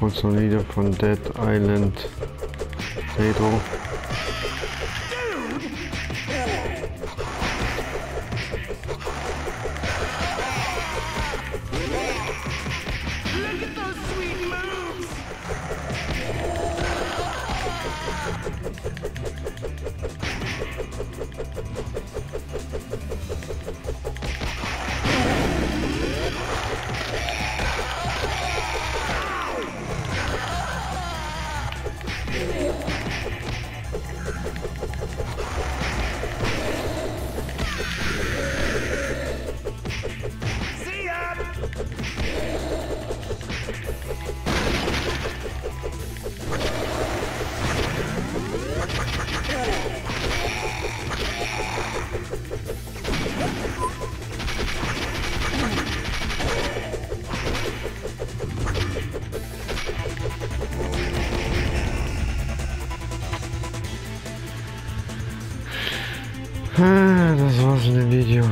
kurz noch wieder von Dead Island Retro. А, видео.